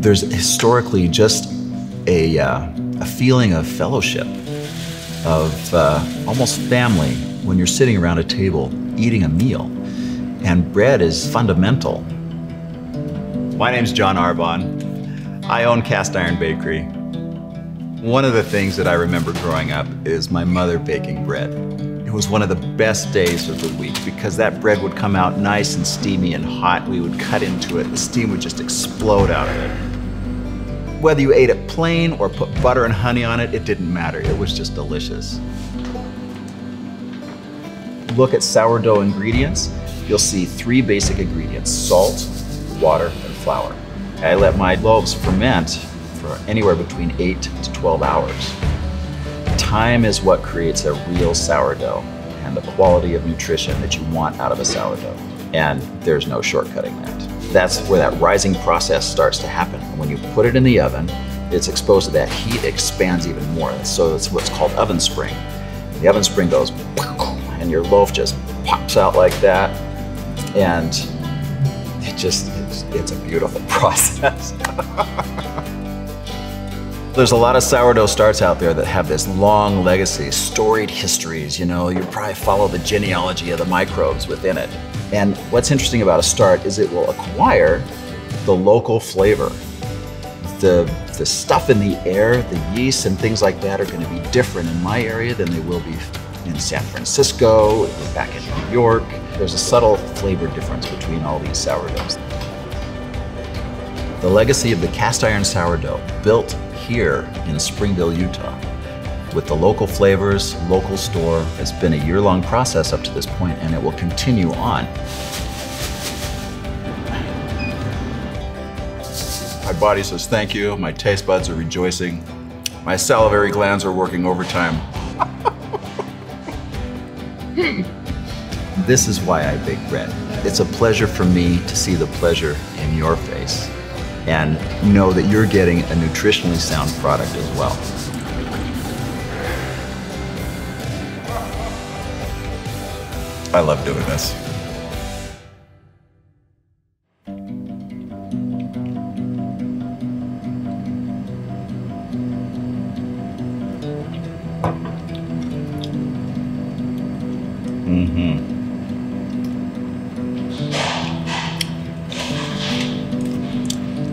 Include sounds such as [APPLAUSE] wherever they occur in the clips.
There's historically just a, uh, a feeling of fellowship, of uh, almost family when you're sitting around a table eating a meal. And bread is fundamental. My name's John Arbon. I own Cast Iron Bakery. One of the things that I remember growing up is my mother baking bread. It was one of the best days of the week because that bread would come out nice and steamy and hot. We would cut into it, the steam would just explode out of it. Whether you ate it plain or put butter and honey on it, it didn't matter. It was just delicious. Look at sourdough ingredients. You'll see three basic ingredients, salt, water, and flour. I let my loaves ferment for anywhere between 8 to 12 hours. Time is what creates a real sourdough and the quality of nutrition that you want out of a sourdough. And there's no shortcutting that. That's where that rising process starts to happen. When you put it in the oven, it's exposed to that heat, expands even more. So it's what's called oven spring. The oven spring goes, and your loaf just pops out like that. And it just, it's, it's a beautiful [LAUGHS] process. [LAUGHS] There's a lot of sourdough starts out there that have this long legacy, storied histories. You know, you probably follow the genealogy of the microbes within it. And what's interesting about a start is it will acquire the local flavor. The, the stuff in the air, the yeast and things like that are going to be different in my area than they will be in San Francisco, back in New York. There's a subtle flavor difference between all these sourdoughs. The legacy of the cast iron sourdough, built here in Springville, Utah, with the local flavors, local store, has been a year-long process up to this point, and it will continue on. My body says thank you, my taste buds are rejoicing, my salivary glands are working overtime. [LAUGHS] This is why I bake bread. It's a pleasure for me to see the pleasure in your face and know that you're getting a nutritionally sound product as well. I love doing this. Mm-hmm.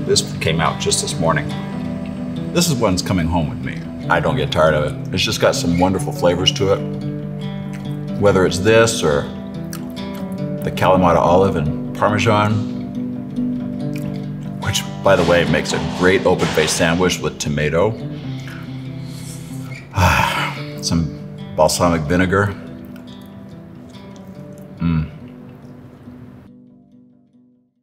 This came out just this morning. This is one's coming home with me. I don't get tired of it. It's just got some wonderful flavors to it. Whether it's this or the Kalamata olive and Parmesan, which by the way makes a great open faced sandwich with tomato, [SIGHS] some balsamic vinegar. Mmm.